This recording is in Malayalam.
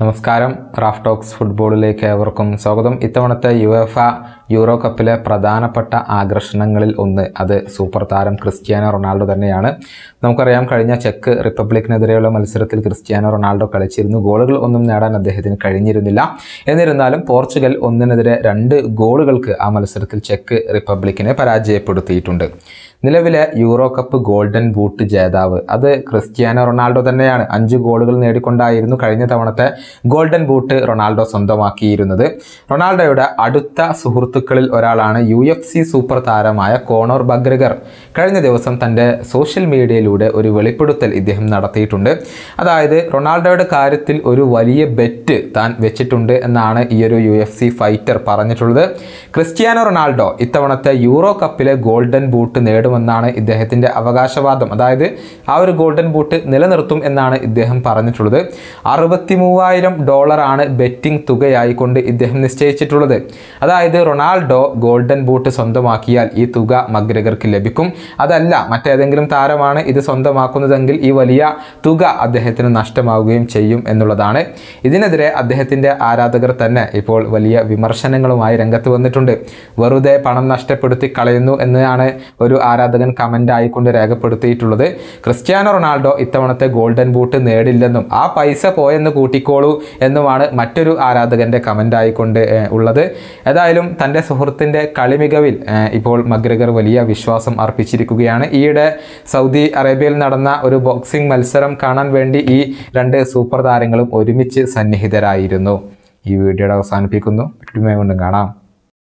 നമസ്കാരം. റാഫ് ടോക്സ് ഫുട്ബോളിലേക്ക് ഏവർക്കും സ്വാഗതം. ഇത്തവണത്തെ യു എഫ് യൂറോ കപ്പിലെ പ്രധാനപ്പെട്ട ആകർഷണങ്ങളിൽ ഒന്ന് അത് സൂപ്പർ താരം ക്രിസ്ത്യാനോ റൊണാൾഡോ തന്നെയാണ്. നമുക്കറിയാം കഴിഞ്ഞ ചെക്ക് റിപ്പബ്ലിക്കിനെതിരെയുള്ള മത്സരത്തിൽ ക്രിസ്ത്യാനോ റൊണാൾഡോ കളിച്ചിരുന്നു. ഗോളുകൾ ഒന്നും നേടാൻ അദ്ദേഹത്തിന് കഴിഞ്ഞിരുന്നില്ല. എന്നിരുന്നാലും പോർച്ചുഗൽ ഒന്നിനെതിരെ രണ്ട് ഗോളുകൾക്ക് ആ മത്സരത്തിൽ ചെക്ക് റിപ്പബ്ലിക്കിനെ പരാജയപ്പെടുത്തിയിട്ടുണ്ട്. നിലവിലെ യൂറോ കപ്പ് ഗോൾഡൻ ബൂട്ട് ജേതാവ്. അത് ക്രിസ്ത്യാനോ റൊണാൾഡോ തന്നെയാണ് അഞ്ച് ഗോളുകൾ നേടിക്കൊണ്ടായിരുന്നു കഴിഞ്ഞ തവണത്തെ ഗോൾഡൻ ബൂട്ട് റൊണാൾഡോ സ്വന്തമാക്കിയിരുന്നത്. റൊണാൾഡോയുടെ അടുത്ത സുഹൃത്തുക്കളിൽ ഒരാളാണ് യു എഫ് സി സൂപ്പർ താരമായ കോണോർ ബഗ്രഗർ. കഴിഞ്ഞ ദിവസം തന്റെ സോഷ്യൽ മീഡിയയിലൂടെ ഒരു വെളിപ്പെടുത്തൽ ഇദ്ദേഹം നടത്തിയിട്ടുണ്ട്. അതായത് റൊണാൾഡോയുടെ കാര്യത്തിൽ ഒരു വലിയ ബെറ്റ് താൻ വെച്ചിട്ടുണ്ട് എന്നാണ് ഈ ഒരു യു എഫ് സി ഫൈറ്റർ പറഞ്ഞിട്ടുള്ളത്. ക്രിസ്ത്യാനോ റൊണാൾഡോ ഇത്തവണത്തെ യൂറോ കപ്പിലെ ഗോൾഡൻ ബൂട്ട് നേടുമെന്നാണ് ഇദ്ദേഹത്തിന്റെ അവകാശവാദം. അതായത് ആ ഒരു ഗോൾഡൻ ബൂട്ട് നിലനിർത്തും എന്നാണ് ഇദ്ദേഹം പറഞ്ഞിട്ടുള്ളത്. അറുപത്തി മൂവായിരം ഡോളറാണ് ബെറ്റിംഗ് തുകയായിക്കൊണ്ട് ഇദ്ദേഹം നിശ്ചയിച്ചിട്ടുള്ളത്. അതായത് റൊണാൾഡോ ഗോൾഡൻ ബൂട്ട് സ്വന്തമാക്കിയാൽ ഈ തുക മഗ്രഗർക്ക് ലഭിക്കും. അതല്ല മറ്റേതെങ്കിലും താരമാണ് ഇത് സ്വന്തമാക്കുന്നതെങ്കിൽ ഈ വലിയ തുക അദ്ദേഹത്തിന് നഷ്ടമാവുകയും ചെയ്യും എന്നുള്ളതാണ്. ഇതിനെതിരെ അദ്ദേഹത്തിന്റെ ആരാധകർ തന്നെ ഇപ്പോൾ വലിയ വിമർശനങ്ങളുമായി രംഗത്ത് വന്നിട്ടുണ്ട്. വെറുതെ പണം നഷ്ടപ്പെടുത്തി കളയുന്നു എന്നാണ് ഒരു ആരാധകൻ കമന്റ് ആയിക്കൊണ്ട് രേഖപ്പെടുത്തിയിട്ടുള്ളത്. ക്രിസ്ത്യാനോ റൊണാൾഡോ ഇത്തവണത്തെ ഗോൾഡൻ ബൂട്ട് നേടില്ലെന്നും ആ പൈസ പോയെന്ന് കൂട്ടിക്കോളൂ എന്നുമാണ് മറ്റൊരു ആരാധകന്റെ കമന്റ് ആയിക്കൊണ്ട് ഉള്ളത്. ഏതായാലും തന്റെ സുഹൃത്തിന്റെ കളിമികവിൽ ഇപ്പോൾ മഗ്രഗർ വലിയ വിശ്വാസം അർപ്പിച്ചിരിക്കുകയാണ്. ഈയിടെ സൗദി അറേബ്യയിൽ നടന്ന ഒരു ബോക്സിംഗ് മത്സരം കാണാൻ വേണ്ടി ഈ രണ്ട് സൂപ്പർ താരങ്ങളും ഒരുമിച്ച് സന്നിഹിതരായിരുന്നു. ഈ വീഡിയോയുടെ അവസാനിപ്പിക്കുന്നു. വീണ്ടും കാണാം.